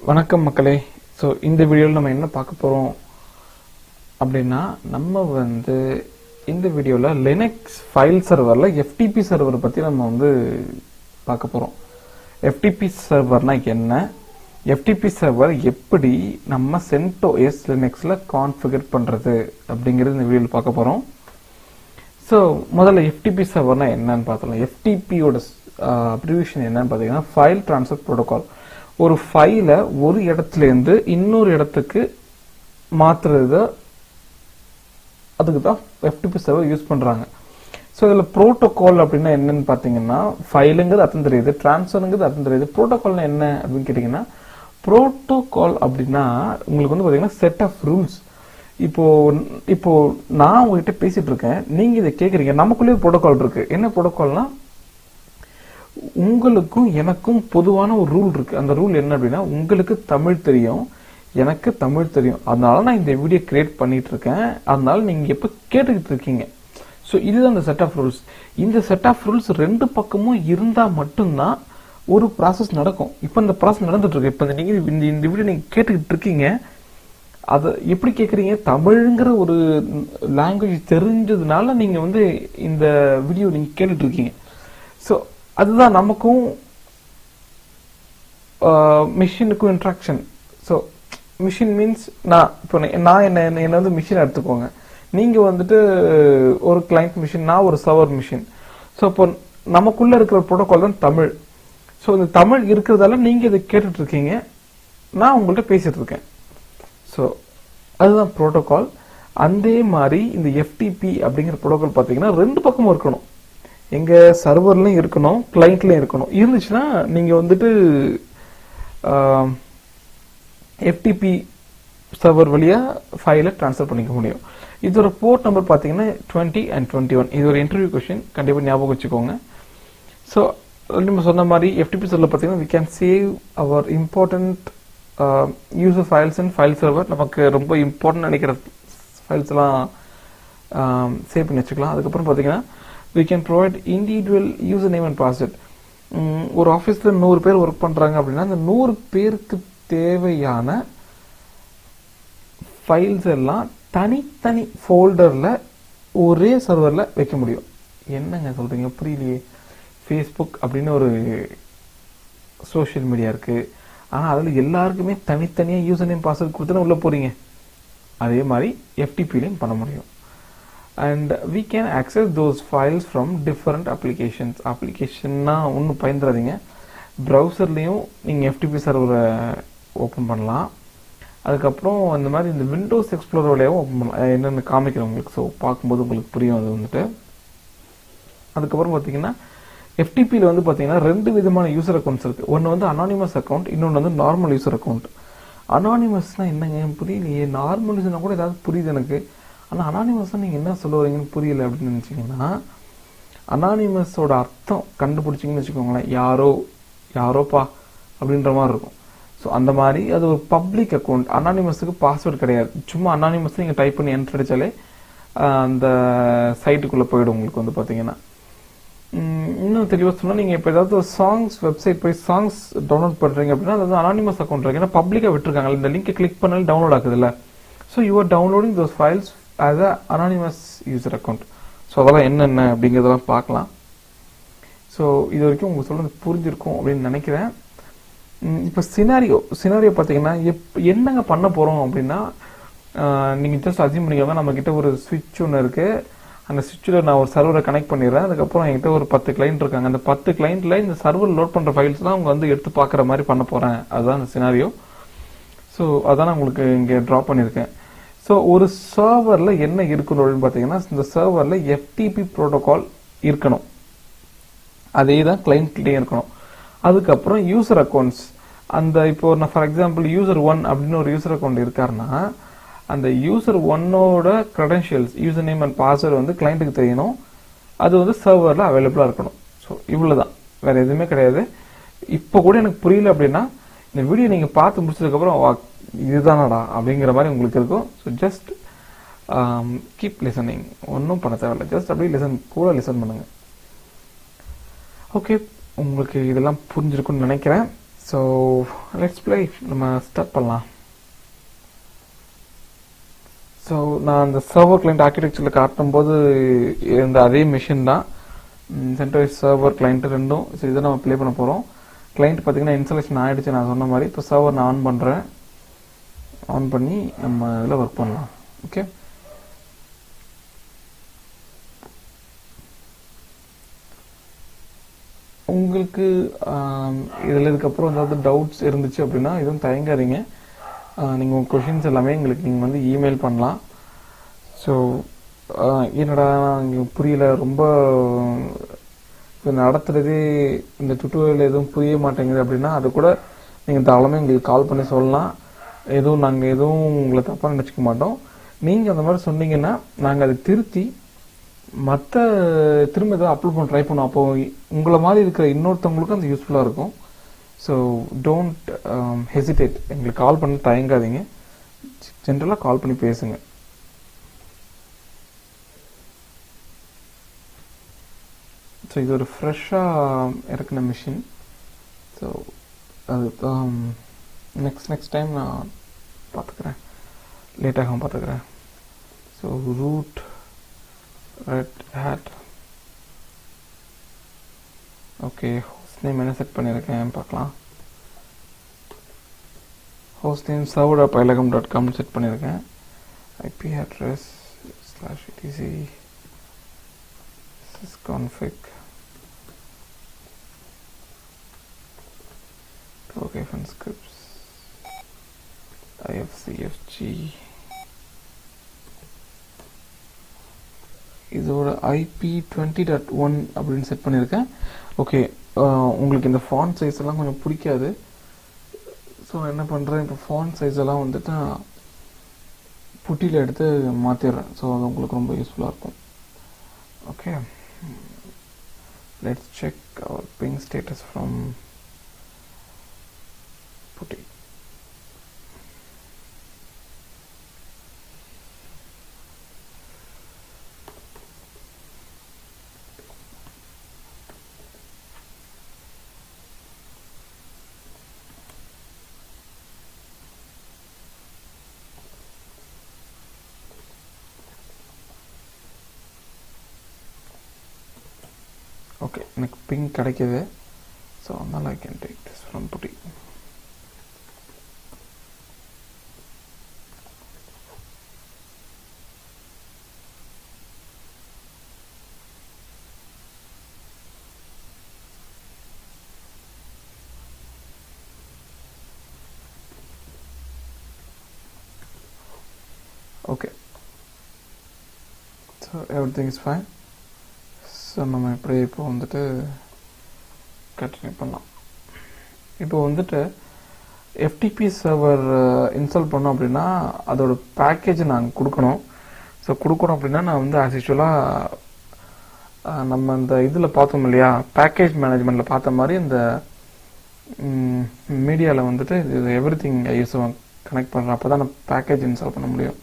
வணக்கம் மக்களே. ஸோ இந்த வீடியோவில் நம்ம என்ன பார்க்க போகிறோம் அப்படின்னா நம்ம வந்து இந்த வீடியோவில் லினக்ஸ் ஃபைல் சர்வரில் எஃப்டிபி சர்வர் பற்றி நம்ம வந்து பார்க்க போகிறோம் எஃப்டிபி சர்வர்னா என்ன? எஃப்டிபி சர்வர் எப்படி நம்ம சென்டோ எஸ் லினக்ஸில் கான்ஃபிகர் பண்ணுறது அப்படிங்கிறது இந்த வீடியோவில் பார்க்க போகிறோம் ஸோ முதல்ல எஃப்டிபி சர்வர்னா என்னன்னு பார்த்தலாம் எஃப்டிபியோட அப்ரிவிஷன் என்னன்னு பார்த்தீங்கன்னா ஃபைல் ட்ரான்ஸ்ஃபர் ப்ரோட்டோகால் ஒரு ஃபைலை ஒரு இடத்துல இருந்து இன்னொரு இடத்துக்கு மாற்றுறது அதுக்கு தான் எஃப்டிபி சர்வர் யூஸ் பண்ணுறாங்க ஸோ இதில் ப்ரோட்டோகால் அப்படின்னா என்னன்னு பார்த்தீங்கன்னா ஃபைலுங்கிறது அர்த்தம் தெரியுது டிரான்ஸ்ஃபருங்கிறது அர்த்தம் தெரியுது. ப்ரோட்டோகால்னா என்ன அப்படின்னு கேட்டிங்கன்னா ப்ரோட்டோகால் அப்படின்னா உங்களுக்கு வந்து பார்த்தீங்கன்னா செட் ஆஃப் ரூல்ஸ் இப்போ இப்போ நான் உங்ககிட்ட பேசிட்டு இருக்கேன். நீங்க இதை கேட்குறீங்க நமக்குள்ளேயே ப்ரோட்டோகால் இருக்கு. என்ன ப்ரோட்டோகால்னா உங்களுக்கும் எனக்கும் பொதுவான ஒரு ரூல் இருக்கு. அந்த ரூல் என்ன அப்படின்னா உங்களுக்கு தமிழ் தெரியும் எனக்கு தமிழ் தெரியும். அதனால நான் இந்த வீடியோ கிரியேட் பண்ணிட்டு இருக்கேன். அதனால நீங்க எப்ப கேட்டுக்கிட்டு இருக்கீங்க. ஸோ இதுதான் இந்த செட் ஆஃப் ரூல்ஸ் இந்த செட் ஆஃப் ரூல்ஸ் ரெண்டு பக்கமும் இருந்தால் மட்டும்தான் ஒரு ப்ராசஸ் நடக்கும். இப்போ இந்த ப்ராசஸ் நடந்துட்டு இருக்கு. இப்போ நீங்கள் இந்த இந்த வீடியோ நீங்கள் கேட்டுக்கிட்டு இருக்கீங்க. அதை எப்படி கேட்குறீங்க தமிழ்ங்கிற ஒரு லாங்குவேஜ் தெரிஞ்சதுனால நீங்கள் வந்து இந்த வீடியோ நீங்கள் கேட்டுட்ருக்கீங்க ஸோ அதுதான் நமக்கும் மிஷினுக்கும் இன்ட்ராக்ஷன் ஸோ மிஷின் மீன்ஸ் நான் இப்போ நான் என்ன என்ன வந்து மிஷின் எடுத்துக்கோங்க. நீங்கள் வந்துட்டு ஒரு கிளைண்ட் மிஷின் நான் ஒரு சர்வர் மிஷின் ஸோ இப்போ நமக்குள்ளே இருக்கிற ப்ரோட்டோகால் தான் தமிழ். ஸோ இந்த தமிழ் இருக்கிறதால நீங்கள் இதை கேட்டுட்ருக்கீங்க. நான் உங்கள்கிட்ட பேசிகிட்டு இருக்கேன் ஸோ அதுதான் ப்ரோட்டோகால் அதே மாதிரி இந்த எஃப்டிபி அப்படிங்கிற ப்ரோட்டோகால் பார்த்தீங்கன்னா ரெண்டு பக்கமும் இருக்கணும். எங்கள் சர்வர்லையும் இருக்கணும் கிளைண்ட்லையும் இருக்கணும். இருந்துச்சுன்னா நீங்கள் வந்துட்டு எஃப்டிபி சர்வர் வழியா ஃபைலை ட்ரான்ஸ்ஃபர் பண்ணிக்க முடியும். இதோட போர்ட் நம்பர் பார்த்தீங்கன்னா டுவெண்ட்டி அண்ட் டுவெண்ட்டி ஒன் இது ஒரு இன்டர்வியூ கொஷின் கண்டிப்பாக ஞாபகம் வச்சுக்கோங்க. ஸோ நம்ம சொன்ன மாதிரி எஃப்டிபி சர்வர் பார்த்தீங்கன்னா we can save our important user files and file server நமக்கு ரொம்ப இம்பார்ட்டன்ட் நினைக்கிற ஃபைல்ஸ் எல்லாம் சேவ் பண்ணி வச்சுக்கலாம். அதுக்கப்புறம் பார்த்தீங்கன்னா we can provide individual user name and password ஒரு ஆஃபீஸில் நூறு பேர் ஒர்க் பண்ணுறாங்க அப்படின்னா அந்த நூறு பேருக்கு தேவையான ஃபைல்ஸ் எல்லாம் தனித்தனி ஃபோல்டரில் ஒரே சர்வரில் வைக்க முடியும். என்னங்க சொல்கிறீங்க புரியலையே. ஃபேஸ்புக் அப்படின்னு ஒரு சோஷியல் மீடியா இருக்குது ஆனால் அதில் எல்லாருக்குமே தனித்தனியாக யூசர் நேம் பாஸ்வேர்ட் கொடுத்துன்னு உள்ளே போகிறீங்க அதே மாதிரி எஃப்டிபிலையும் பண்ண முடியும். And we can access those files from different applications அப்ளிகேஷன்னா ஒன்றும் பயந்துடாதீங்க ப்ரௌசர்லேயும் நீங்கள் எஃப்டிபி சர்வரை ஓப்பன் பண்ணலாம். அதுக்கப்புறம் இந்த மாதிரி இந்த விண்டோஸ் எக்ஸ்ப்ளோர் வழியாகவும் ஓப்பன் பண்ணலாம். என்னென்னு காமிக்கிறேன் உங்களுக்கு ஸோ பார்க்கும்போது உங்களுக்கு புரியும் அது வந்துட்டு. அதுக்கப்புறம் பார்த்தீங்கன்னா எஃப்டிபியில் வந்து பார்த்தீங்கன்னா ரெண்டு விதமான யூசர் அக்கௌண்ட்ஸ் இருக்குது ஒன்று வந்து அனானிமஸ் அக்கௌண்ட் இன்னொன்று வந்து நார்மல் யூசர் அக்கௌண்ட் அனானிமஸ்னால் என்னங்க? புரியலையே. நார்மல் யூசர்னா கூட ஏதாவது புரியுது எனக்கு. ஆனால் அனானிமஸாக நீங்கள் என்ன சொல்ல வரீங்கன்னு புரியல அப்படின்னு நினச்சிங்கன்னா அனானிமஸோட அர்த்தம் கண்டுபிடிச்சிங்கன்னு வச்சுக்கோங்களேன் யாரோ யாரோப்பா அப்படின்ற மாதிரி இருக்கும். ஸோ அந்த மாதிரி அது ஒரு பப்ளிக் அக்கௌண்ட் அனானிமஸுக்கு பாஸ்வேர்டு கிடையாது. சும்மா அனானிமஸ் நீங்கள் டைப் பண்ணி என்ட்ரு அடித்தாலே அந்த சைட்டுக்குள்ளே போயிடும் உங்களுக்கு வந்து பார்த்தீங்கன்னா இன்னும் தெளிவாக சொன்னால் நீங்கள் இப்போ ஏதாவது சாங்ஸ் வெப்சைட் போய் சாங்ஸ் டவுன்லோட் பண்ணுறீங்க அப்படின்னா அது வந்து அனானிமஸ் அக்கௌண்ட் இருக்கு. ஏன்னா பப்ளிக்காக விட்டுருக்காங்க இந்த லிங்க்கை கிளிக் பண்ணாலும் டவுன்லோட் ஆகுதுல்ல. So you're downloading those files as a anonymous user account so அதெல்லாம் என்னென்ன அப்படிங்கிறதெல்லாம் பார்க்கலாம். ஸோ இது வரைக்கும் உங்களுக்கு சொல்கிறது புரிஞ்சிருக்கும் அப்படின்னு நினைக்கிறேன். இப்போ சினாரியோ சினாரியோ பார்த்தீங்கன்னா எப் என்னங்க பண்ண போகிறோம் அப்படின்னா நீங்கள் ஜஸ்ட் அசியூம் பண்ணிக்கலாம். நம்மக்கிட்ட ஒரு சுவிட்ச் ஒன்று இருக்குது அந்த சுவிட்சில் நான் ஒரு சர்வரை கனெக்ட் பண்ணிடுறேன். அதுக்கப்புறம் என்கிட்ட ஒரு பத்து கிளைண்ட் இருக்காங்க. அந்த பத்து கிளைண்ட்டில் இந்த சர்வர் லோட் பண்ணுற ஃபைல்ஸ்லாம் அவங்க வந்து எடுத்து பார்க்குற மாதிரி பண்ண போகிறேன் அதுதான் அந்த சினாரியோ ஸோ அதான் நான் உங்களுக்கு இங்கே ட்ரா பண்ணியிருக்கேன். ஸோ ஒரு சர்வரில் என்ன இருக்கணும் அப்படின்னு பார்த்தீங்கன்னா இந்த சர்வரில் எஃப்டிபி ப்ரோட்டோகால் இருக்கணும். அதே தான் கிளைண்ட்லேயும் இருக்கணும். அதுக்கப்புறம் யூசர் அக்கௌண்ட்ஸ் அந்த இப்போ நான் ஃபார் எக்ஸாம்பிள் யூசர் ஒன் அப்படின்னு ஒரு யூசர் அக்கௌண்ட் இருக்காருன்னா அந்த யூசர் ஒன்னோட credentials user name and password வந்து கிளைண்ட்டுக்கு தெரியணும். அது வந்து சர்வரில் அவைலபிளாக இருக்கணும். ஸோ இவ்வளோ தான் வேறு எதுவுமே கிடையாது. இப்போ கூட எனக்கு புரியல அப்படின்னா இந்த வீடியோ நீங்கள் பார்த்து முடிச்சதுக்கப்புறம் இதுதானடா அப்படிங்கிற மாதிரி உங்களுக்கு இருக்கும். ஸோ ஜஸ்ட் கீப் லிசனிங் ஒன்றும் பண்ண தேவையில்ல. ஜஸ்ட் அப்படியே லிசன் கூட லிசன் பண்ணுங்க. ஓகே உங்களுக்கு இதெல்லாம் புரிஞ்சிருக்குன்னு நினைக்கிறேன். ஸோ லெட்ஸ் ப்ளே நம்ம ஸ்டார்ட் பண்ணலாம். ஸோ நான் அந்த சர்வர் கிளைண்ட் ஆர்கிடெக்சரில் காட்டும்போது இருந்த அதே மிஷின் தான். சென்ட்ரல் சர்வர் கிளைண்ட் ரெண்டும். ஸோ இதை நம்ம ப்ளே பண்ண போகிறோம் கிளைண்ட் பார்த்தீங்கன்னா இன்ஸ்டலேஷன் ஆகிடுச்சு நான் சொன்ன மாதிரி இப்போ சர்வர் நான் ஆன் பண்ணுறேன் ஆன் பண்ணி நம்ம இதில் ஒர்க் பண்ணலாம். ஓகே உங்களுக்கு இதில் இதுக்கப்புறம் ஏதாவது டவுட்ஸ் இருந்துச்சு அப்படின்னா எதுவும் தயங்காதீங்க. நீங்கள் உங்கள் கொஷின்ஸ் எல்லாமே எங்களுக்கு நீங்கள் வந்து இமெயில் பண்ணலாம். ஸோ என்னடா இங்கே புரியல. ரொம்ப நடத்துகிறதே இந்த டுட்டோரியல் எதுவும் புரிய மாட்டேங்குது அப்படின்னா அது கூட நீங்கள் தாராளமாக எங்களுக்கு கால் பண்ணி சொல்லலாம். எதுவும் நாங்கள் எதுவும் உங்களை தப்பாக நினச்சிக்க மாட்டோம். நீங்கள் அந்த மாதிரி சொன்னீங்கன்னா நாங்கள் அதை திருத்தி மற்ற திரும்ப எதாவது அப்லோட் பண்ண ட்ரை பண்ணோம் அப்போ உங்களை மாதிரி இருக்கிற இன்னொருத்தவங்களுக்கும் அது யூஸ்ஃபுல்லாக இருக்கும். ஸோ டோன்ட் ஹெசிடேட் எங்களுக்கு கால் பண்ண தயங்காதீங்க. ஜென்ரலாக கால் பண்ணி பேசுங்கள் ஸோ இது ஒரு ஃப்ரெஷ்ஷாக இறக்குன மிஷின் ஸோ அது நெக்ஸ்ட் நெக்ஸ்ட் டைம் நான் பார்த்துக்கிறேன் லேட்டாக பார்த்துக்கிறேன் so root Red Hat okay host name என்ன செட் பண்ணியிருக்கேன் பார்க்கலாம் host name server Payilagam dot com set பண்ணியிருக்கேன் IP address slash etc sysconfig. Transcripts. Ifcfg இதோட ஐபி டுவெண்ட்டி டாட் ஒன் அப்படின்னு செட் பண்ணியிருக்கேன். ஓகே உங்களுக்கு இந்த ஃபான் சைஸ் எல்லாம் கொஞ்சம் பிடிக்காது. ஸோ என்ன பண்ணுறேன் இப்போ ஃபான் சைஸ் எல்லாம் வந்துட்டு நான் புட்டியில் எடுத்து மாற்றிடுறேன் ஸோ அது உங்களுக்கு ரொம்ப யூஸ்ஃபுல்லாக இருக்கும். Okay let's check our ping status from putty okay எனக்கு பிங்க் கிடைக்கிது ஸோ அதனால் I can take this from PuTTY okay so everything is fine so நம்ம இப்படி இப்போ வந்துட்டு கண்டினியூ பண்ணலாம். இப்போ வந்துட்டு எஃப்டிபி சர்வர் இன்ஸ்டால் பண்ணோம் அப்படின்னா அதோட பேக்கேஜ் நாங்கள் கொடுக்கணும். ஸோ கொடுக்குறோம் அப்படின்னா நான் வந்து ஆஸ் யூஸ்வலாக நம்ம இந்த இதில் பார்த்தோம் இல்லையா? பேக்கேஜ் மேனேஜ்மெண்ட்டில் பார்த்த மாதிரி இந்த மீடியாவில் வந்துட்டு இது எவ்ரி திங் யூஸ் கனெக்ட் பண்ணுறேன் அப்போ தான் நான் பேக்கேஜ் இன்ஸ்டால் பண்ண முடியும்.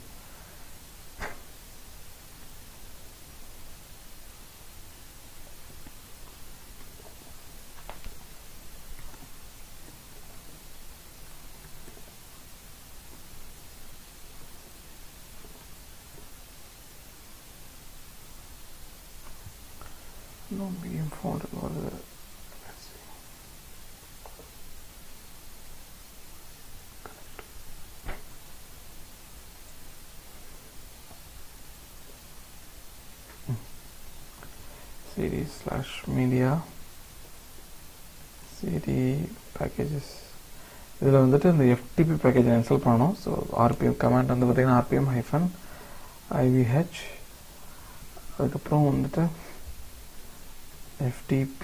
No medium folder வருது let's see cd slash media. Cd packages. இதில் வந்துட்டு இந்த எஃப்டிபி பேக்கேஜ் இன்ஸ்டால் பண்ணணும். ஸோ ஆர்பிஎம் கமாண்ட் வந்து பார்த்தீங்கன்னா ஆர்பிஎம் ஹைஃபன் ஐவிஹெச் அதுக்கப்புறம் வந்துட்டு FTP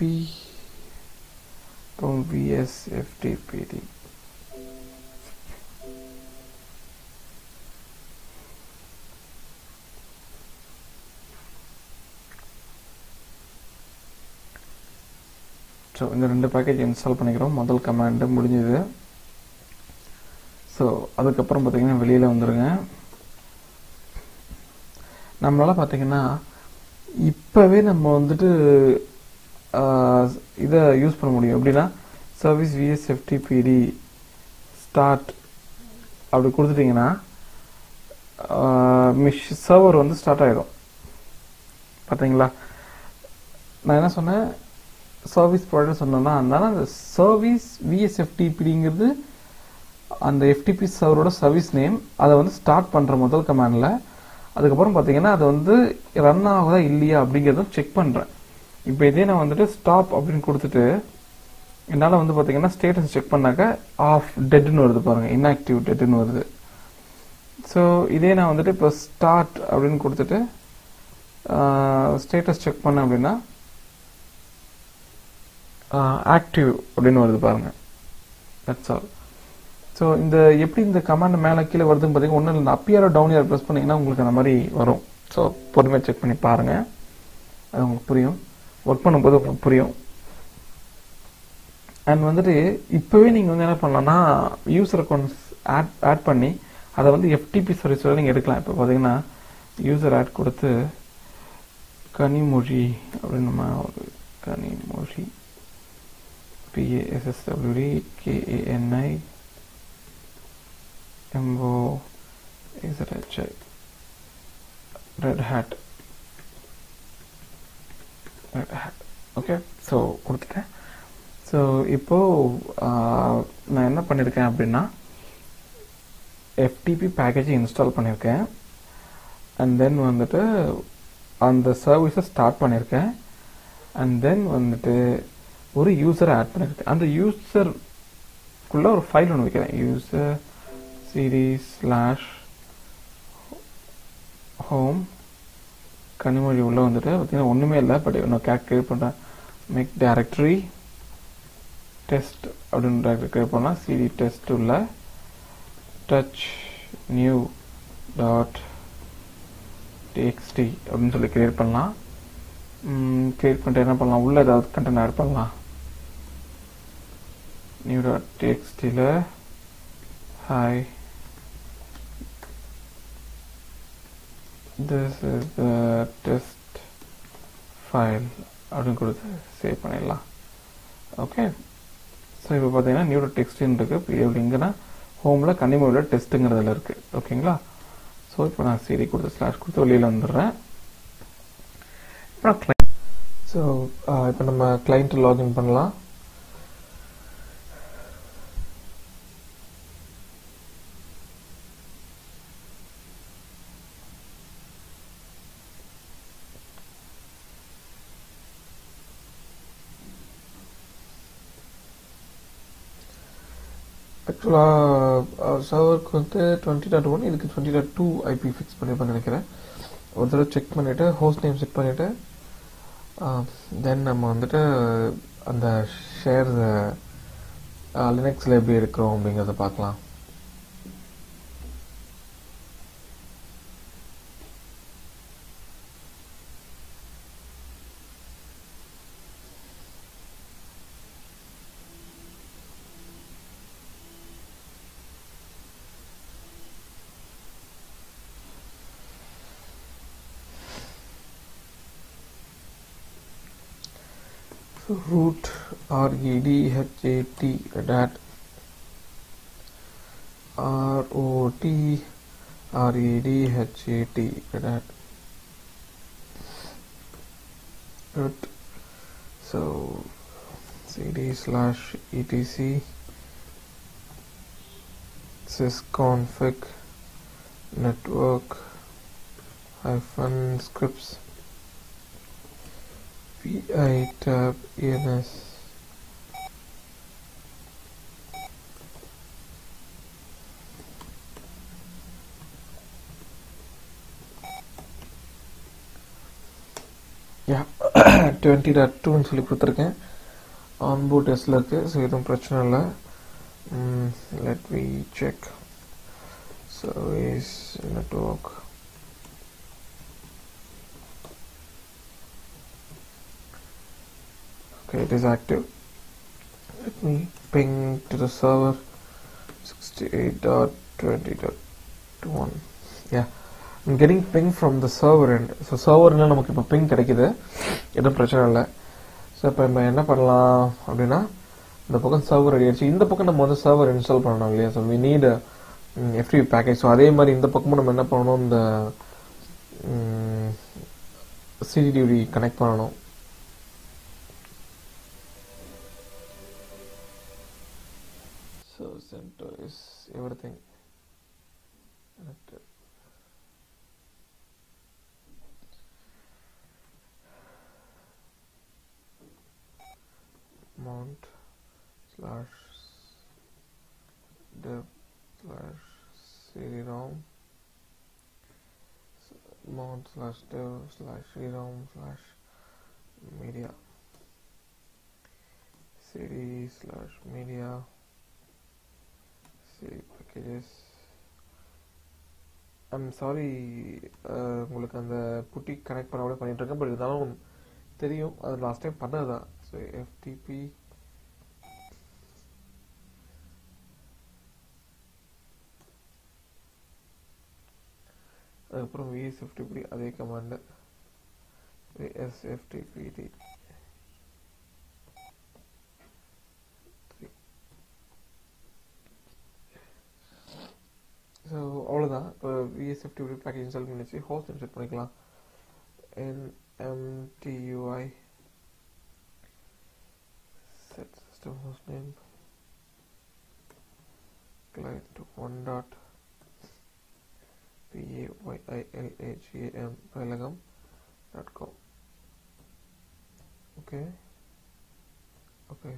அப்புறம் VS FTPD ஸோ இந்த ரெண்டு பேக்கேஜ் இன்ஸ்டால் பண்ணிக்கிறோம். முதல் கமாண்டு முடிஞ்சது. ஸோ அதுக்கப்புறம் பார்த்தீங்கன்னா வெளியில் வந்துடுங்க நம்மளால் பார்த்தீங்கன்னா இப்போவே நம்ம வந்துட்டு இதை யூஸ் பண்ண முடியும். எப்படின்னா சர்வீஸ் விஎஸ்எஃப்டிபிடி ஸ்டார்ட் அப்படி கொடுத்துட்டிங்கன்னா மிஷ் சர்வர் வந்து ஸ்டார்ட் ஆகிடும் பார்த்தீங்களா? நான் என்ன சொன்னேன்? சர்வீஸ் ப்ரொவைடர் சொன்னேன்னா அதனால அந்த சர்வீஸ் விஎஸ்எஃப்டிபிடிங்கிறது அந்த எஃப்டிபி சர்வரோட சர்வீஸ் நேம் அதை வந்து ஸ்டார்ட் பண்ணுற முதல் கமாண்டில் அதுக்கப்புறம் பார்த்தீங்கன்னா அது வந்து ரன் ஆகுதா இல்லையா அப்படிங்கிறத செக் பண்ணுறேன் இப்போ இதே நான் வந்துட்டு ஸ்டாப் அப்படின்னு கொடுத்துட்டு என்னால் வந்து பார்த்தீங்கன்னா ஸ்டேட்டஸ் செக் பண்ணாக்க ஆஃப் டெட்னு வருது பாருங்கள் இன்ஆக்டிவ் டெட்னு வருது. ஸோ இதே நான் வந்துட்டு இப்போ ஸ்டார்ட் அப்படின்னு கொடுத்துட்டு ஸ்டேட்டஸ் செக் பண்ணேன் அப்படின்னா ஆக்டிவ் அப்படின்னு வருது பாருங்கள் தட்ஸ் ஆல் ஸோ இந்த எப்படி இந்த கமாண்ட் மேலே கீழே வருதுன்னு பார்த்தீங்கன்னா ஒன்றும் இல்லை. அப்பியாரோ டவுன் இயர் ப்ரெஸ் பண்ணிங்கன்னா உங்களுக்கு அந்த மாதிரி வரும். ஸோ பொறுமையாக செக் பண்ணி பாருங்கள் அது உங்களுக்கு புரியும். ஒர்க் பண்ணும்போது உங்களுக்கு புரியும். அண்ட் வந்துட்டு இப்போவே நீங்கள் வந்து என்ன பண்ணலாம்னா யூசர் அக்கௌண்ட்ஸ் ஆட் ஆட் பண்ணி அதை வந்து எஃப்டிபி சர்வீஸோட நீங்கள் எடுக்கலாம். இப்போ பார்த்தீங்கன்னா யூசர் ஆட் கொடுத்து கனிமொழி அப்படின்னு நம்ம ஒரு Kanimozhi P A S S W D K A N I M O Z H I red hat okay so கொடுத்துட்டேன். ஸோ இப்போது நான் என்ன பண்ணியிருக்கேன் அப்படின்னா எஃப்டிபி பேக்கேஜை இன்ஸ்டால் பண்ணியிருக்கேன் அண்ட் தென் வந்துட்டு அந்த சர்வீஸை ஸ்டார்ட் பண்ணியிருக்கேன் அண்ட் தென் வந்துட்டு ஒரு யூசரை ஆட் பண்ணியிருக்கேன் அந்த யூசருக்குள்ளே ஒரு ஃபைல் ஒன்று வைக்கிறேன். யூசர் சீரீஸ் ஸ்லாஷ் ஹோம் கனிமொழி உள்ளே வந்துட்டு பார்த்தீங்கன்னா ஒன்றுமே இல்லை பட் நான் கேக் கிரியேட் பண்ணுறேன் மேக் டேரக்டரி டெஸ்ட் அப்படின்னு டைரக்டரி கிரியேட் பண்ணலாம். சிடி டெஸ்ட் உள்ள touch new dot T X T அப்படின்னு சொல்லி கிரியேட் பண்ணலாம். கிரியேட் பண்ணிட்டு என்ன பண்ணலாம்? உள்ள ஏதாவது கண்டென்ட் ஆட் பண்ணலாம். New dot டிஎக்ஸ்டியில் hi this is test file அப்படின்னு கொடுத்து சேவ் பண்ணிடலாம். ஓகே ஸோ இப்போ பார்த்தீங்கன்னா நியூ டாட் டெக்ஸ்டின்னு இருக்குது இப்போ எங்கன்னா ஹோமில் கன்னிமொழியோட டெஸ்ட்டுங்கிறதுல இருக்குது ஓகேங்களா ஸோ இப்போ நான் சிடி கொடுத்து ஸ்லாஷ் கொடுத்து வெளியில் வந்துடுறேன். அப்புறம் கிளைண்ட் ஸோ இப்போ நம்ம கிளைண்ட்டு லாகின் பண்ணலாம். ஆக்சுவலாக சர்வருக்கு வந்து டுவெண்ட்டி டாட் ஒன் இதுக்கு twenty dot two IP fix பண்ணியிருப்பேன் நினைக்கிறேன். ஒரு தடவை செக் பண்ணிவிட்டு ஹோஸ்ட் நேம் செட் பண்ணிவிட்டு தென் நம்ம வந்துட்டு அந்த ஷேர் லினக்ஸில் எப்படி இருக்கிறோம் அப்படிங்கிறத பார்க்கலாம். root R-E-D-H-A-T dot R-O-T R-E-D-H-A-T dot root. So cd slash etc sysconfig network hyphen scripts. Pi tab ens யா டுவெண்ட்டி டாட் டூன்னு சொல்லி கொடுத்துருக்கேன். ஆன்போர்ட் டெஸ்டில் இருக்குது ஸோ எதுவும் பிரச்சனை இல்லை. Let we check service network okay it is active. Let me ping to the server. 68.20.1 yeah. I'm getting ping from the server end. So server நமக்கு இப்போ ping கிடைக்குது. எதுவும் பிரச்சனை இல்லை. ஸோ இப்போ நம்ம என்ன பண்ணலாம் அப்படின்னா இந்த பக்கம் சர்வர் ரெடி ஆயிடுச்சு. இந்த பக்கம் நம்ம வந்து சர்வர் இன்ஸ்டால் பண்ணணும் இல்லையா? So we need FT package so அதே மாதிரி இந்த பக்கமும் நம்ம என்ன பண்ணணும்? இந்த mm, சிடிடிவி கனெக்ட் பண்ணணும். Everything. Mount slash dev slash CD-ROM mount slash dev slash CD-ROM slash media. CD slash media சரி பேக்கேஜஸ் ஐம் சாரி உங்களுக்கு அந்த புட்டி கனெக்ட் பண்ண கூட பண்ணிட்டு இருக்கேன் பட் இருந்தாலும் தெரியும். அது லாஸ்ட் டைம் பண்ணதுதான். ஸோ எஃப்டிபி அதுக்கப்புறம் V S F T P அதே கமாண்டு விஎஸ்எஃப்டிபிடி ஸோ அவ்வளோதான் இப்போ விஎஸ்எஃப்டி பேக்கேஜ் இன்ஸ்டால் பண்ணிச்சு ஹோஸ்ட் இன்ஸ்டால் பண்ணிக்கலாம் NMTUI set system host name client one dot p a y i l a g a m பயிலகம் dot com okay okay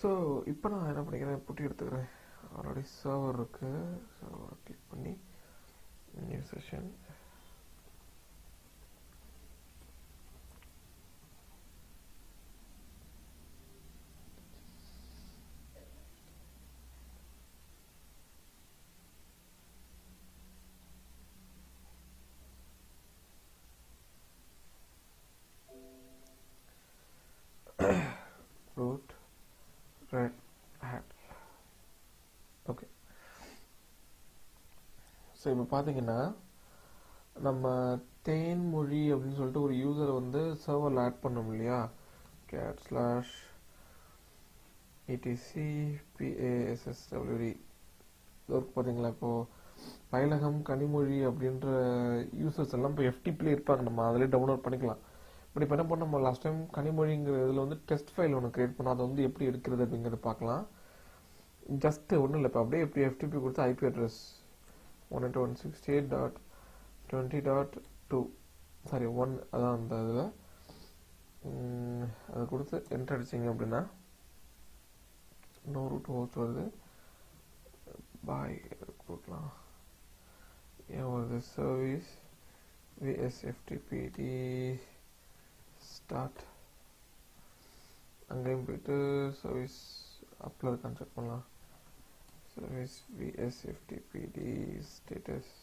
So இப்போ நான் என்ன பண்ணிக்கிறேன்? PuTTY எடுத்துக்கிறேன். ஆல்ரெடி சர்வர் இருக்குது சர்வர் கிளிக் பண்ணி new session பார்த்தீங்கன்னா நம்ம தேன்மொழி அப்படின்னு சொல்லிட்டு ஒரு யூசரை வந்து சர்வரில் ஆட் பண்ணோம் இல்லையா? Cat slash etc P A S S W D work பார்த்தீங்களா இப்போது பயிலகம் கனிமொழி அப்படின்ற யூசர்ஸ் எல்லாம் இப்போ எஃப்டிபிலே இருப்பாங்க. நம்ம அதிலே டவுன்லோட் பண்ணிக்கலாம். இப்படி இப்போ என்ன பண்ண நம்ம லாஸ்ட் டைம் கனிமொழிங்கிற இதில் வந்து டெஸ்ட் ஃபைல் ஒன்று கிரியேட் பண்ணோம். அதை வந்து எப்படி எடுக்கிறது அப்படிங்கிறத பார்க்கலாம். ஜஸ்ட் ஒன்றும் இல்லை. இப்போ அப்படியே எப்படி எஃப்டிபி கொடுத்து IP address one eight one sixty eight dot twenty dot two sorry one அதான் அந்த இதில். அதை கொடுத்து என்ட்ரு அடிச்சிங்க அப்படின்னா நோ டூ ஹோஸ்ட் வருது. பாய் கொடுக்கலாம். ஏன் வருது? Service V S F T P D start அங்கேயும் போயிட்டு சர்வீஸ் அப்ளை இருக்கான்னு செக் பண்ணலாம். service VSFTPD status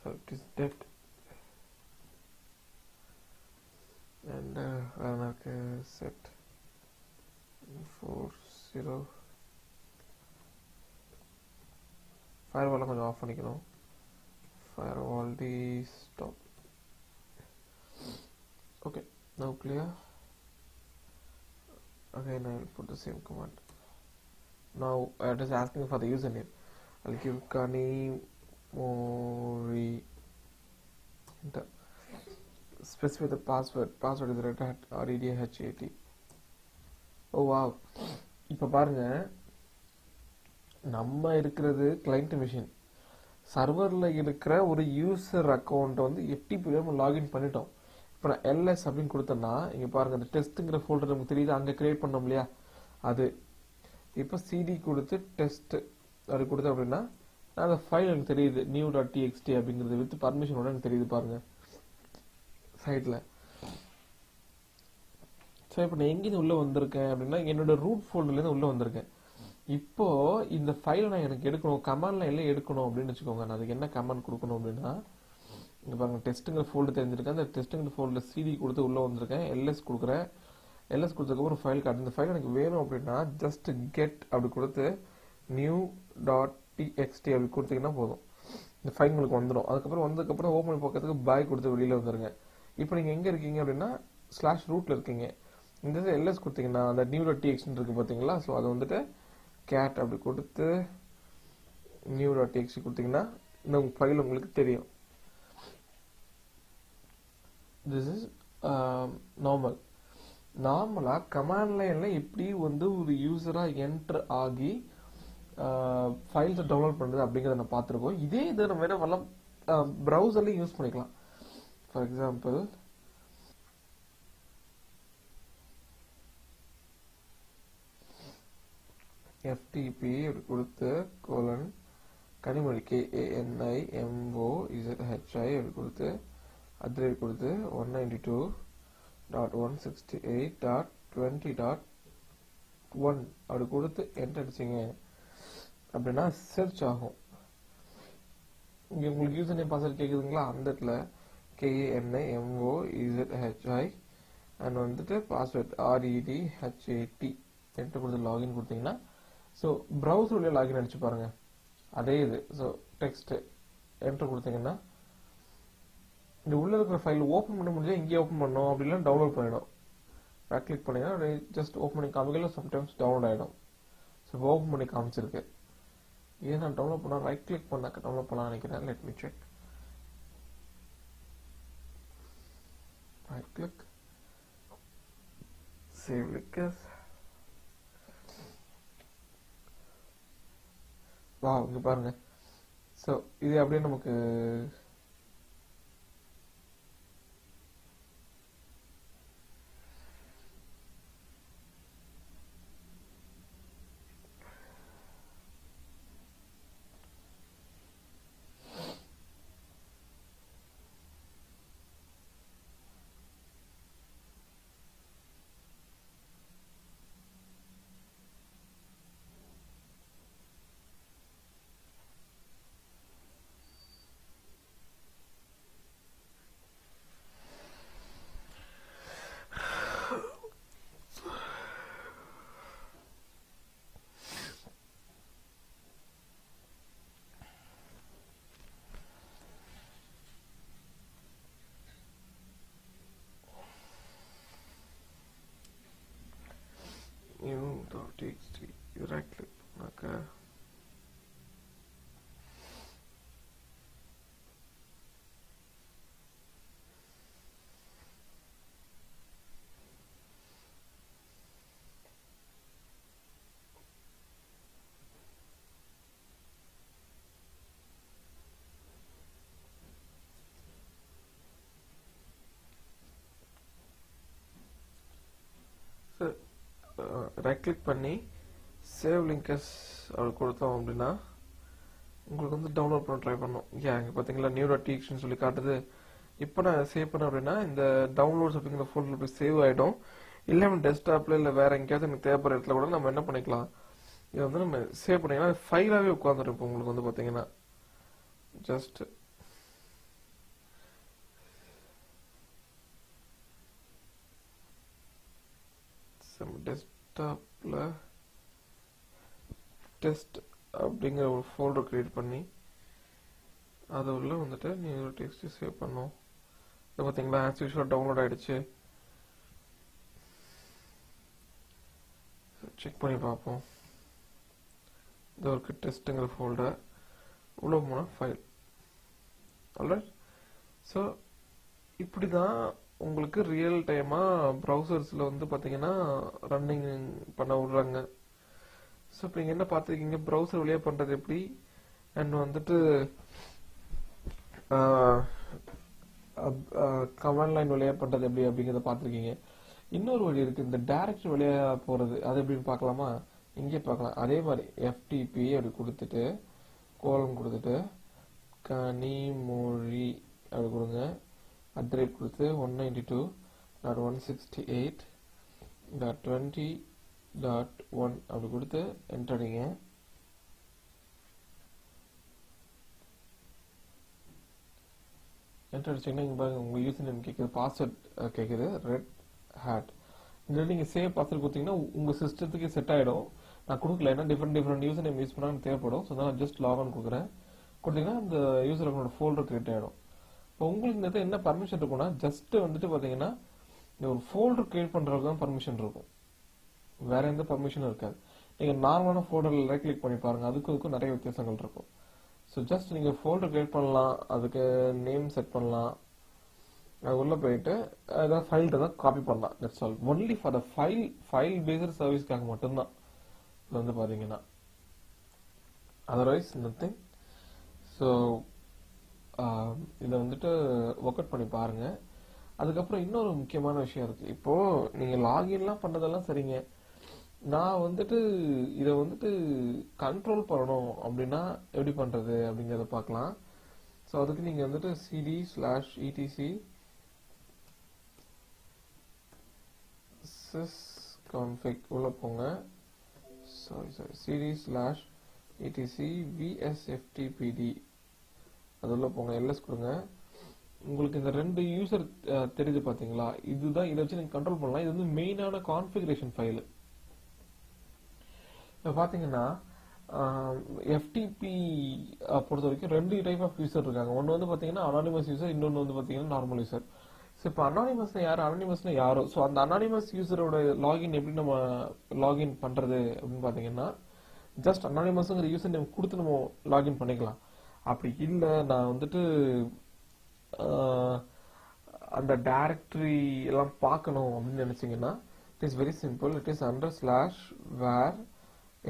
so it is dead and வேறு இருக்கு செட் ஃபோர் ஜீரோ ஃபயர் வாலை கொஞ்சம் ஆஃப் பண்ணிக்கணும் firewall D stop okay now clear again I will put the same command Now it is asking for the username. I'll give Kani Mori. Enter specify the password. Password is red hat redhat oh wow. இப்போ பாருங்க. நம்ம இருக்கிறது client machine சர்வரில் இருக்கிற ஒரு user அக்கௌண்ட்டை வந்து எட்டி நம்ம லாகின் பண்ணிட்டோம். இப்போ நான் எல்எஸ் அப்படின்னு கொடுத்தேன்னா இங்கே பாருங்க அந்த டெஸ்ட்டுங்கிற ஃபோல்டர் நமக்கு தெரியுது? அங்கே கிரியேட் பண்ணோம் இல்லையா? அது இப்போ சிடி கொடுத்து டெஸ்ட் அப்படி கொடுத்தேன் அப்படின்னா நான் அந்த ஃபைல் எனக்கு தெரியுது new dot T X T அப்படிங்கிறது வித் பர்மிஷனோட எனக்கு தெரியுது பாருங்க. சைட்டில் ஸோ இப்போ நான் எங்கேருந்து உள்ளே வந்திருக்கேன் அப்படின்னா என்னோட ரூட் ஃபோல்டர்லேருந்து உள்ளே வந்திருக்கேன். இப்போ இந்த ஃபைலை நான் எனக்கு எடுக்கணும் கமாண்ட்ல எல்லாம் எடுக்கணும் அப்படின்னு வச்சுக்கோங்க. நான் அதுக்கு என்ன கமாண்ட் கொடுக்கணும் அப்படின்னா இங்க பாருங்க டெஸ்ட்டுங்கிற ஃபோல்டு தெரிஞ்சிருக்கேன் அந்த டெஸ்ட்டுங்கிற ஃபோல்டில் சிடி கொடுத்து உள்ள வந்திருக்கேன். எல்எஸ் கொடுக்குறேன். எல்எஸ் கொடுத்ததுக்கப்புறம் ஒரு ஃபைல் காட்டு இந்த ஃபைல் எனக்கு வேணும் அப்படின்னா ஜஸ்ட் கெட் அப்படி கொடுத்து நியூ டாட் டிஎக்ஸ்டி அப்படி கொடுத்தீங்கன்னா போதும். இந்த ஃபைல் உங்களுக்கு வந்துடும். அதுக்கப்புறம் வந்ததுக்கப்புறம் ஓப்பன் பக்கத்துக்கு பார்க்கறதுக்கு பாய் கொடுத்து வெளியில் வந்துருங்க. இப்போ நீங்கள் எங்கே இருக்கீங்க அப்படின்னா ஸ்லாஷ் ரூட்டில் இருக்கீங்க. இந்த இது எல்எஸ் கொடுத்தீங்கன்னா அந்த நியூ டாட் டிஎக்ஸ்டி இருக்குது பார்த்தீங்களா? ஸோ அது வந்துட்டு கேட் அப்படி கொடுத்து நியூ டாட் டிஎக்ஸ்டி கொடுத்தீங்கன்னா இந்த ஃபைல் உங்களுக்கு தெரியும். திஸ் இஸ் நார்மல் நார்மலாக கமாண்ட் லைனில் எப்படி வந்து ஒரு யூசராக என்டர் ஆகி ஃபைல்ஸை டவுன்லோட் பண்ணுறது அப்படிங்கிறத நம்ம பார்த்துருக்கோம். இதே இதை நம்ம என்ன பண்ணலாம்? ப்ரௌசர்லையும் யூஸ் பண்ணிக்கலாம். ஃபார் எக்ஸாம்பிள் எஃப்டிபி கொடுத்து colon Kanimozhi K A N I M O Z H I அப்படி கொடுத்து அட்ரேட் கொடுத்து one ninety two dot one sixty eight dot twenty dot one அப்படி கொடுத்து என்டர் அடிச்சிங்க. அப்படின்னா சர்ச் ஆகும். இங்கே உங்களுக்கு யூசர் நேம் பாஸ்வேர்ட் கேட்குதுங்களா அந்த இடத்துல K A N I M O Z H I and வந்துட்டு password R E D H A T enter கொடுத்து லாகின் கொடுத்தீங்கன்னா ஸோ ப்ரௌசர் வழியாக லாகின் அடிச்சு பாருங்கள் அதே இது. ஸோ டெக்ஸ்ட்டு என்டர் கொடுத்தீங்கன்னா இந்த உள்ள இருக்கிற ஃபைல் ஓப்பன் பண்ண முடியல இங்கே ஓப்பன் பண்ணோம் அப்படிலாம் டவுன்லோட் பண்ணிடும். ரைட் கிளிக் பண்ணிங்கன்னா ஜஸ்ட் ஓப்பன் பண்ணி காமிக்கல சம்டைம்ஸ் டவுன்லோட் ஆகிடும் ஸோ ஓப்பன் பண்ணி காமிச்சிருக்கு. இதே நான் டவுன்லோட் பண்ணால் ரைட் கிளிக் பண்ணாக்க டவுன்லோட் பண்ணலாம் நினைக்கிறேன். Let me check right click save links வா இங்கே பாருங்கள் ஸோ இது அப்படியே நமக்கு ரைட் கிளிக் பண்ணி சேவ் லிங்கஸ் அப்படி கொடுத்தோம் அப்படின்னா உங்களுக்கு வந்து டவுன்லோட் பண்ண ட்ரை பண்ணோம் ஏன் இங்கே பார்த்தீங்களா நியூ டாட் டிஎக்ஸ்னு சொல்லி காட்டுது. இப்போ நான் சேவ் பண்ணேன் அப்படின்னா இந்த டவுன்லோட்ஸ் அப்படிங்கிற ஃபோல்டர் போய் சேவ் ஆகிடும் இல்லை நம்ம டெஸ்க்டாப்ல இல்லை வேற எங்கேயாவது எனக்கு தேவைப்படுற இடத்துல கூட நம்ம என்ன பண்ணிக்கலாம்? இதை வந்து நம்ம சேவ் பண்ணிங்கன்னா ஃபைலாகவே உட்காந்துருப்போம் இப்போ உங்களுக்கு வந்து பார்த்தீங்கன்னா ஜஸ்ட் டெஸ்ட் டெஸ்க்டாப்பில் டெஸ்ட் அப்படிங்கிற ஒரு ஃபோல்டர் க்ரியேட் பண்ணி அது உள்ள வந்துட்டு நீங்கள் ஒரு டெக்ஸ்ட்டு சேவ் பண்ணும் இது பார்த்தீங்களா ஆஸ் யூஷுவல் டவுன்லோட் ஆகிடுச்சு செக் பண்ணி பார்ப்போம். இது ஒரு டெஸ்ட்டுங்கிற ஃபோல்டர் உள்ள போனால் ஃபைல் ஆல்ரைட் ஸோ இப்படி தான் உங்களுக்கு ரியல் டைமாக ப்ரௌசர்ஸில் வந்து பார்த்தீங்கன்னா ரன்னிங் பண்ண விடுறாங்க. ஸோ இப்போ நீங்கள் என்ன பார்த்துருக்கீங்க ப்ரௌசர் வழியாக பண்ணுறது எப்படி? அண்ட் வந்துட்டு கமெண்ட் லைன் வழியாக பண்ணுறது எப்படி அப்படிங்கிறத பார்த்துருக்கீங்க இன்னொரு வழி இருக்குது இந்த டேரக்ட் வழியாக போகிறது அது எப்படின்னு பார்க்கலாமா இங்கே பார்க்கலாம் அதே மாதிரி எஃப்டிபி அப்படி கொடுத்துட்டு கோலம் கொடுத்துட்டு கனிமொழி அப்படி கொடுங்க. அட் ரேட் கொடுத்து one ninety two dot one sixty eight dot twenty dot one அப்படி கொடுத்து என்டர் அடிங்க. என்டர் அடிச்சிங்கன்னா இங்கே பாருங்கள் உங்கள் யூசர் நேம் கேட்குது பாஸ்வேர்ட் கேட்குது ரெட் ஹேட் இதில் நீங்கள் சேவ் பாஸ்வேர்ட் கொடுத்தீங்கன்னா உங்கள் சிஸ்டத்துக்கு செட் ஆகிடும் நான் கொடுக்கல ஏன்னா different different user name use பண்ணால் தேவைப்படும். ஸோ நான் ஜஸ்ட் லாக் ஆன் கொடுக்குறேன். கொடுத்தீங்கன்னா அந்த யூசர் அக்கௌண்ட் ஃபோல்டர் கிரியேட் ஆகிடும் இப்போ உங்களுக்கு இந்த என்ன பர்மிஷன் இருக்கும்னா ஜஸ்ட் வந்துட்டு பார்த்தீங்கன்னா இந்த ஒரு ஃபோல்டர் கிரியேட் பண்ணுறதுக்கு தான் பர்மிஷன் இருக்கும். வேற எந்த பர்மிஷனும் இருக்காது. நீங்கள் நார்மலான ஃபோல்டரில் ரைட் கிளிக் பண்ணி பாருங்க. அதுக்கும் இதுக்கும் நிறைய வித்தியாசங்கள் இருக்கும். ஸோ ஜஸ்ட் நீங்கள் ஃபோல்டர் கிரியேட் பண்ணலாம். அதுக்கு நேம் செட் பண்ணலாம். அது உள்ளே போயிட்டு ஏதாவது ஃபைல் தான் காப்பி பண்ணலாம். That's all only for the file file based சர்வீஸ்க்காக மட்டும்தான். இது வந்து பார்த்தீங்கன்னா அதர்வைஸ் நத்திங் ஸோ இதை வந்துட்டு ஒர்க் அவுட் பண்ணி பாருங்க. அதுக்கப்புறம் இன்னொரு முக்கியமான விஷயம் இருக்கு. இப்போ நீங்க லாகின்லாம் பண்ணதெல்லாம் சரிங்க. நான் வந்துட்டு இதை வந்துட்டு கண்ட்ரோல் பண்ணணும் அப்படின்னா எப்படி பண்றது அப்படிங்கறத பார்க்கலாம். ஸோ அதுக்கு நீங்க வந்துட்டு CD slash ETC sys config உள்ள போங்க. Sorry sorry CD slash ETC VSFTPD அது போங்க எல்எஸ் கொடுங்க. உங்களுக்கு இந்த ரெண்டு யூசர் தெரியுது பார்த்தீங்களா இதுதான் இதை வச்சு நீங்க கண்ட்ரோல் பண்ணலாம். இது வந்து மெயினான கான்ஃபிகரேஷன் ஃபைல் இப்போ பார்த்தீங்கன்னா எஃப்டிபி பொறுத்த வரைக்கும் ரெண்டு டைப் ஆஃப் யூசர் இருக்காங்க. ஒன்னு வந்து பார்த்தீங்கன்னா அனானிமஸ் யூசர் இன்னொன்னு வந்து பார்த்தீங்கன்னா நார்மல் யூசர் ஸோ இப்போ அனானிமஸ் யார்? அனானிமஸ்னா யாரோ? ஸோ அந்த அனானிமஸ் யூசரோட லாகின் எப்படி நம்ம லாகின் பண்றது அப்படின்னு பார்த்தீங்கன்னா ஜஸ்ட் அனானிமஸ்ங்கிற யூசர் நேம் கொடுத்து நம்ம லாகின் பண்ணிக்கலாம். அப்படி இல்லை நான் வந்துட்டு அந்த டைரக்டரி எல்லாம் பார்க்கணும் அப்படின்னு நினச்சிங்கன்னா it is very simple it is under slash var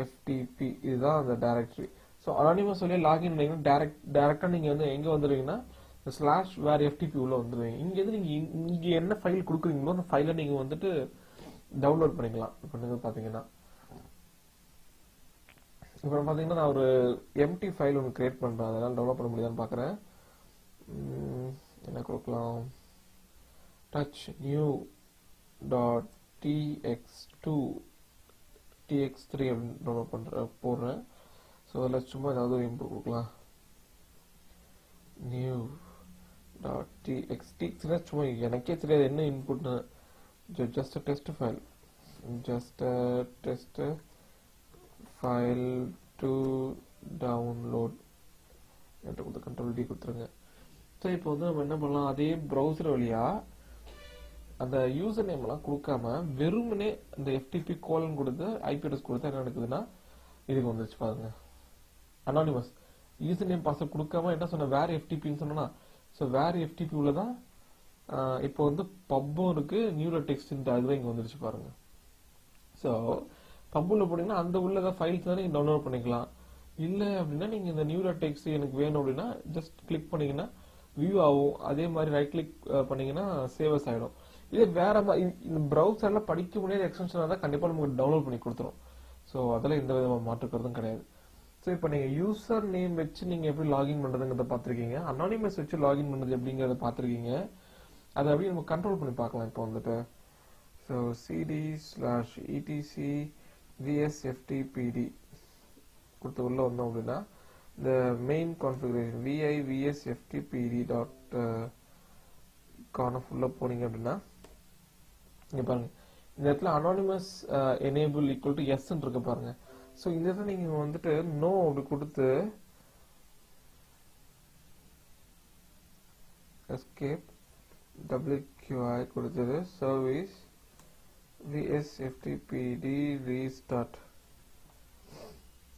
FTP இதுதான் அந்த டைரக்டரி ஸோ அனானிமஸ் சொல்லி லாகின் பண்ணிங்கன்னா டேரக்ட் டேரக்டாக நீங்கள் வந்து எங்கே வந்துடுவீங்கன்னா ஸ்லாஷ் வேர் எஃப்டிபி உள்ளே வந்துடுவீங்க இங்கேருந்து நீங்கள் இங்கே என்ன ஃபைல் கொடுக்குறீங்களோ அந்த ஃபைலை நீங்கள் வந்துட்டு டவுன்லோட் பண்ணிக்கலாம். இப்போ பார்த்தீங்கன்னா இப்போ நான் நான் ஒரு எம்டி ஃபைல் ஒன்று கிரியேட் பண்ணுறேன் அதெல்லாம் டெவலப் பண்ண முடியுதான்னு பார்க்குறேன். என்ன கொடுக்கலாம்? Touch new dot TX two TX three அப்படின்னு டெவலப் பண்ற போடுறேன். ஸோ அதில் சும்மா ஏதாவது ஒரு இம்ப்ரூவ் கொடுக்கலாம். நியூ டாட் டிஎக்ஸ் டிஎக்ஸ்னா சும்மா எனக்கே தெரியாது என்ன இன்புட்னு just test file just test file to download என்று கொடுத்து கண்ட்ரோல் டி கொடுத்துருங்க. ஸோ இப்போ வந்து நம்ம என்ன பண்ணலாம்? அதே ப்ரௌசர் வழியாக அந்த யூசர் நேம் எல்லாம் கொடுக்காம வெறுமனே அந்த எஃப்டிபி கோலன் கொடுத்து ஐபி அட்ரஸ் கொடுத்தா என்ன நடக்குதுன்னா இதுக்கு வந்துருச்சு பாருங்க. அனானிமஸ் யூசர் நேம் பாஸ்வேர்ட் கொடுக்காம என்ன சொன்ன? வேற எஃப்டிபின்னு சொன்னா ஸோ வேற எஃப்டிபி உள்ளதான் இப்போ வந்து பப்பும் இருக்கு நியூல டெக்ஸ்ட் அதுதான் இங்கே வந்துருச்சு பாருங்க. ஸோ பப்புல போனீங்கன்னா அந்த உள்ள ஏதாவது ஃபைல்ஸ் தான் டவுன்லோட் பண்ணிக்கலாம். இல்லை அப்படின்னா நீங்கள் இந்த நியூல டெக்ஸ்ட் எனக்கு வேணும் அப்படின்னா ஜஸ்ட் கிளிக் பண்ணீங்கன்னா வியூ ஆகும். அதே மாதிரி ரைட் கிளிக் பண்ணீங்கன்னா சேவஸ் ஆகிடும் இதே வேற மாதிரி இந்த ப்ரௌசரில் படிக்க முடியாத எக்ஸ்டென்ஷனாக தான் கண்டிப்பாக நமக்கு டவுன்லோட் பண்ணி கொடுத்துரும். ஸோ அதில் எந்த விதமான மாற்றுக்கிறதும் கிடையாது. ஸோ இப்போ நீங்கள் யூசர் நேம் வச்சு நீங்கள் எப்படி லாகின் பண்ணுறதுங்கிறத பார்த்துருக்கீங்க. அனானிமஸ் வச்சு லாகின் பண்ணுறது எப்படிங்கறத பார்த்துருக்கீங்க. அதை அப்படியே நம்ம கண்ட்ரோல் பண்ணி பார்க்கலாம் இப்போ வந்துட்டு. So CD slash ETC VSFTPD கொடுத்து உள்ள வந்தோம் அப்படின்னா இந்த main configuration VI VSFTPD dot conf உள்ள போனீங்க அப்படின்னா இங்கே பாருங்க. இந்த இடத்துல anonymous enable equal to yes இருக்கு பாருங்க. ஸோ இந்த இடத்துல நீங்கள் வந்துட்டு நோ அப்படி கொடுத்து எஸ்கேப் WQI கொடுத்தது சர்வீஸ் vsftpd restart.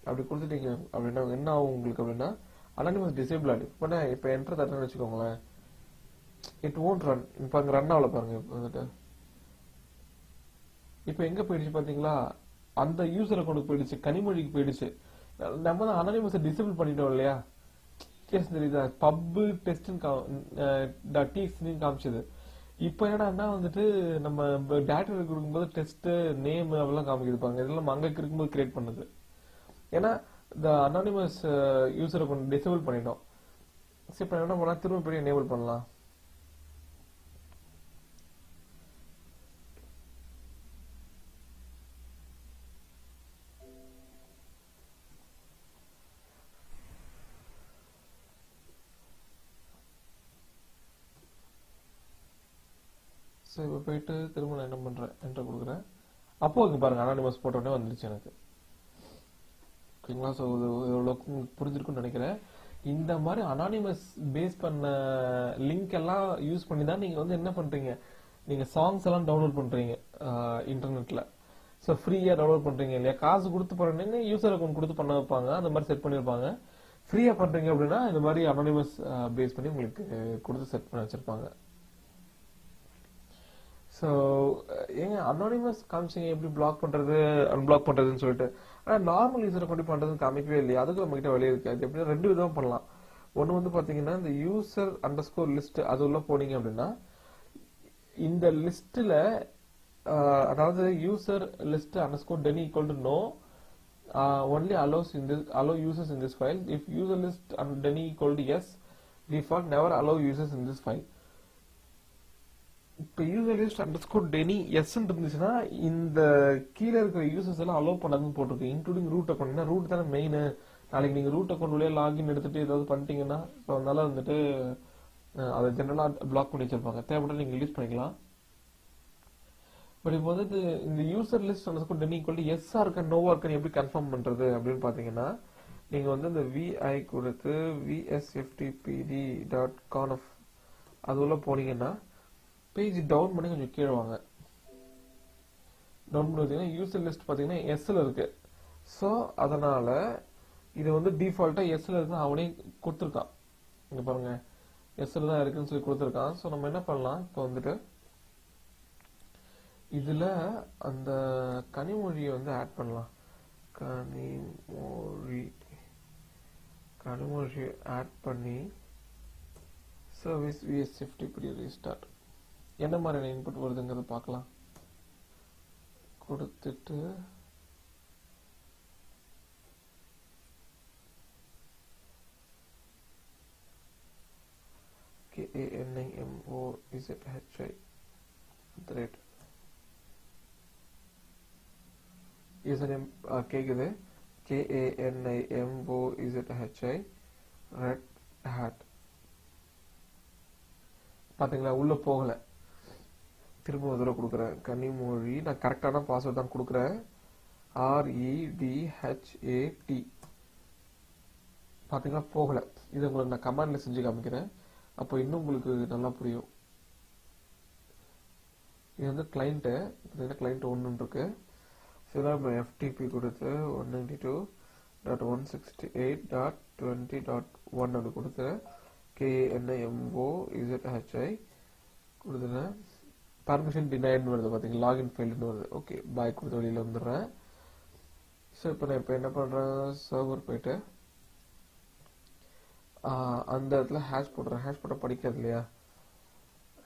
அப்படி கொடுத்துட்டீங்க. அப்படின்னா என்ன ஆகும் உங்களுக்கு அப்படின்னா அனானிமஸ் டிசேபிள் ஆகிடும் இப்போ நான் இப்போ என்ட்ரு தட்டுன்னு வச்சுக்கோங்களேன். இட் ஓன்ட் ரன் இப்போ அங்கே ரன் ஆகல பாருங்க இப்போ வந்துட்டு. இப்போ எங்க போயிடுச்சு பார்த்தீங்களா அந்த யூசர் அக்கௌண்ட் போயிடுச்சு கனிமொழிக்கு போயிடுச்சு. நம்ம தான் அனானிமஸை டிசேபிள் பண்ணிட்டோம் இல்லையா? கேஸ் தெரியுதா? பப்பு டெஸ்ட் டிஎக்ஸ்னு காமிச்சது. இப்போ என்னடா வந்துட்டு நம்ம டேட்டருக்கு கொடுக்கும்போது டெஸ்ட் நேம் அதெல்லாம் காமிக்கிருப்பாங்க இதெல்லாம் நம்ம இருக்கும்போது கிரியேட் பண்ணுது. ஏன்னா இந்த அனானிமஸ் யூசரை கொஞ்சம் டிசேபிள் பண்ணிட்டோம். சரி இப்போ என்ன பண்ணால் திரும்ப போய் எனேபிள் பண்ணலாம். போயிட்டு திரும்ப நான் என்ன பண்றேன்? என்ற கொடுக்குறேன். அப்போ இங்க பாருங்க அனானிமஸ் போட்டோடனே வந்துருச்சு எனக்கு. ஓகேங்களா? ஸோ இது ஓரளவுக்கு புரிஞ்சிருக்குன்னு புரிஞ்சிருக்கும்னு நினைக்கிறேன். இந்த மாதிரி அனானிமஸ் பேஸ் பண்ண லிங்க் எல்லாம் யூஸ் பண்ணி தான் நீங்க வந்து என்ன பண்றீங்க? நீங்க சாங்ஸ் எல்லாம் டவுன்லோட் பண்றீங்க இன்டர்நெட்ல ஸோ ஃப்ரீயா டவுன்லோட் பண்றீங்க இல்லையா? காசு கொடுத்து பண்ணுறீங்க யூசர் அக்கௌண்ட் கொடுத்து பண்ண வைப்பாங்க. அந்த மாதிரி செட் பண்ணிருப்பாங்க ஃப்ரீயா பண்றீங்க அப்படின்னா இந்த மாதிரி அனானிமஸ் பேஸ் பண்ணி உங்களுக்கு கொடுத்து செட் பண்ணி வச்சிருப்பாங்க. ஸோ uh, ஏங்க அனானிமஸ் காமிச்சிங்க எப்படி பிளாக் பண்ணுறது அன்பிளாக் பண்ணுறதுன்னு சொல்லிட்டு. ஆனால் நார்மல் யூஸரை கொண்டு பண்ணுறது காமிக்கவே இல்லையா. அதுக்கு நம்மகிட்ட வழி இருக்காது எப்படின்னா ரெண்டு விதமாக பண்ணலாம். ஒன்று வந்து பார்த்தீங்கன்னா இந்த யூசர் அண்டர் ஸ்கோர் லிஸ்ட் அது உள்ள போனீங்க அப்படின்னா இந்த லிஸ்ட்டில் அதாவது user list under score deny equal to no only allows in this allow users in this file if user list and deny equal to yes default never allow users in this file இப்ப user list under score deny yes இருந்துச்சுன்னா இந்த கீழே இருக்கிற users எல்லாம் allow பண்ணாதுன்னு போட்டிருக்கு. Including root account root தானே main நாளைக்கு நீங்க ரூட் அக்கௌண்ட் வழியா லாகின் எடுத்துட்டு ஏதாவது பண்ணிட்டீங்கன்னா ஸோ அதனால வந்துட்டு அதை ஜென்ரலாக பிளாக் பண்ணி வச்சிருப்பாங்க. தேவைப்பட்ட நீங்க யூஸ் பண்ணிக்கலாம். பட் இப்போ வந்துட்டு இந்த user list under score deny equal SR இருக்கா நோவா இருக்கான்னு எப்படி கன்ஃபார்ம் பண்றது அப்படின்னு பாத்தீங்கன்னா நீங்க வந்து இந்த விஐ கொடுத்து விஎஸ்எஃப்டிபிடி டாட் கான்எஃப் அது உள்ள போனீங்கன்னா பேஜ் டவுன் பண்ணி கொஞ்சம் கீழே வாங்க. டவுன் பண்ணி பார்த்தீங்கன்னா யூசர் லிஸ்ட் பார்த்தீங்கன்னா எஸ்ல இருக்கு. ஸோ அதனால இது வந்து டிஃபால்ட்டாக எஸ்ல இருக்கு அவனே கொடுத்துருக்கான். இங்கே பாருங்க. எஸ்ல தான் இருக்குன்னு சொல்லி கொடுத்துருக்கான். ஸோ நம்ம என்ன பண்ணலாம்? இப்போ வந்துட்டு இதில் அந்த கனிமொழியை வந்து ஆட் பண்ணலாம். கனிமொழி கனிமொழியை ஆட் பண்ணி service V S F T இப்படி ரீஸ்டார்ட் என்ன மாதிரியான இன்புட் வருதுங்கிறத பார்க்கலாம். கொடுத்துட்டு கேஏஎன்ஐஎம்ஓ ரேட் யூசர் நேம் கேக்குது. கேஏஎன்ஐஎம்ஓ ரெட் ஹேட் பாத்தீங்களா? உள்ள போகல. திரும்ப ஒரு தடவை கொடுக்குறேன். கனிமொழி நான் கரெக்டான பாஸ்வேர்ட் தான் கொடுக்குறேன். ஆர்இடிஹெச்ஏடி பார்த்தீங்கன்னா போகலை. இது உங்களுக்கு நான் கமாண்டில் செஞ்சு காமிக்கிறேன். அப்போ இன்னும் உங்களுக்கு நல்லா புரியும். இது வந்து கிளைண்ட்டு பார்த்தீங்கன்னா கிளைண்ட் ஒன்று இருக்கு. சில எஃப்டிபி கொடுத்து one ninety two dot one sixty eight dot twenty dot one அப்படி கொடுத்து கேஎன்ஐஎம்ஓ இசட்ஹெச்ஐ கொடுத்துறேன் பர்மிஷன் டினைட்னு வருது பார்த்தீங்களா லாகின் ஃபெயில்னு வருது. ஓகே பாய் கொடுத்த வெளியில் வந்துடுறேன். ஸோ இப்போ நான் இப்போ என்ன பண்ணுறேன் சர்வர் போயிட்டு அந்த இடத்துல ஹேஷ் போடுறேன் ஹேஷ் போட்டால் படிக்காது இல்லையா?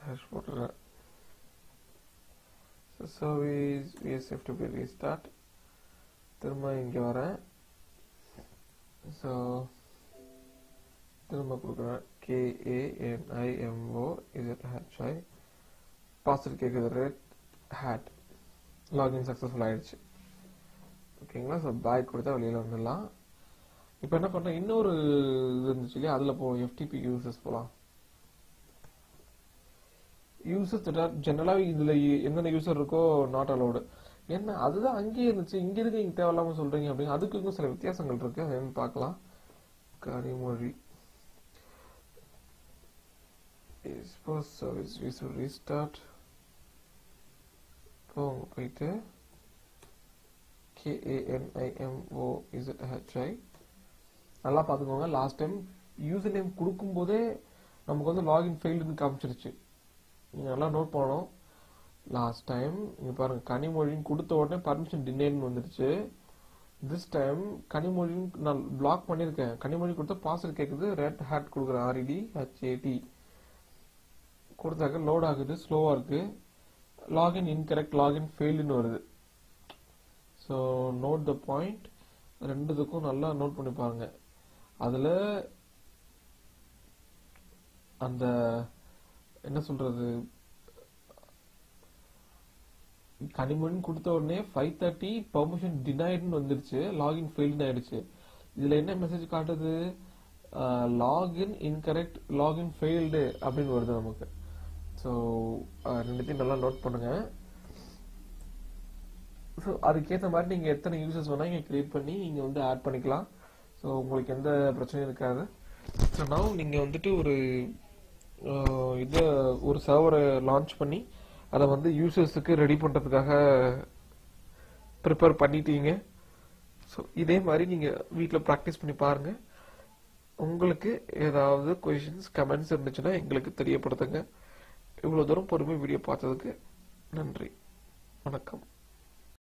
ஹேஷ் போட்டுறேன். சர்வீஸ் விஎஸ்எஃப்டிபி ரீஸ்டார்ட் திரும்ப இங்கே வரேன். ஸோ திரும்ப கொடுக்குறேன். கேஏஎன்ஐஎம்ஓ இசட் ஹெச்ஐ பாஸ்வேர்ட் கேட்குது ரெட் ஹேட் லாகின் சக்ஸஸ்ஃபுல் ஆகிடுச்சு ஓகேங்களா ஸோ பேக் கொடுத்தா வெளியில் வந்துடலாம். இப்போ என்ன பண்ணேன் இன்னொரு இது இருந்துச்சு இல்லையா? அதில் போ எஃப்டிபி யூசஸ் போகலாம் யூசஸ் ஜென்ரலாகவே இதில் என்னென்ன யூசர் இருக்கோ நாட் அலௌடு என்ன அதுதான் அங்கேயே இருந்துச்சு. இங்கே இருக்கு இங்கே தேவையில்லாமல் சொல்கிறீங்க அப்படின்னு அதுக்கு இன்னும் சில வித்தியாசங்கள் இருக்கு. அது என்னன்னு பார்க்கலாம். Kanimozhi Expose service user restart. போங்க போயிட்டு K A N I M O Z H I நல்லா பார்த்துக்கோங்க. லாஸ்ட் டைம் யூசர் நேம் கொடுக்கும்போதே நமக்கு வந்து லாகின் ஃபெயில்டுன்னு காமிச்சிருச்சு. நீங்கள் நல்லா நோட் பண்ணணும். லாஸ்ட் டைம் இங்கே பாருங்கள் கனிமொழின்னு கொடுத்த உடனே பர்மிஷன் டின்னேன்னு வந்துருச்சு. திஸ் டைம் கனிமொழின்னு நான் பிளாக் பண்ணியிருக்கேன். கனிமொழி கொடுத்த பாஸ்வேர்ட் கேட்குது ரெட் ஹேட் கொடுக்குறேன் R E D H A T கொடுத்தாக்க load ஆகுது. ஸ்லோவாக இருக்குது லாகின் இன்கரெக்ட் லாகின் ஃபெயில்னு வருது. ஸோ நோட் த பாயிண்ட் ரெண்டுத்துக்கும் நல்லா நோட் பண்ணி பாருங்க. அதில் அந்த என்ன சொல்றது? கனிமொழி கொடுத்த உடனே ஃபைவ் தேர்ட்டி பர்மிஷன் டினைடுன்னு வந்துருச்சு. லாகின் ஃபெயில்னு ஆயிடுச்சு. இதில் என்ன மெசேஜ் காட்டுது? லாகின் இன்கரெக்ட் லாகின் ஃபெயில்டு அப்படின்னு வருது நமக்கு. ஸோ ரெண்டுத்தையும் நல்லா நோட் பண்ணுங்க. ஸோ அதுக்கேற்ற மாதிரி நீங்கள் எத்தனை யூசர்ஸ் வேணால் இங்கே கிரியேட் பண்ணி நீங்கள் வந்து ஆட் பண்ணிக்கலாம். ஸோ உங்களுக்கு எந்த பிரச்சனையும் இருக்காது. ஸோ நான் நீங்கள் வந்துட்டு ஒரு இதை ஒரு சர்வரை லான்ச் பண்ணி அதை வந்து யூசர்ஸுக்கு ரெடி பண்ணுறதுக்காக ப்ரிப்பேர் பண்ணிட்டீங்க. ஸோ இதே மாதிரி நீங்கள் வீட்டில் ப்ராக்டிஸ் பண்ணி பாருங்கள் உங்களுக்கு ஏதாவது கொஷின்ஸ் கமெண்ட்ஸ் இருந்துச்சுன்னா எங்களுக்கு தெரியப்படுத்துங்க. இவ்வளோ தூரம் பொறுமை வீடியோ பார்த்ததுக்கு நன்றி. வணக்கம்.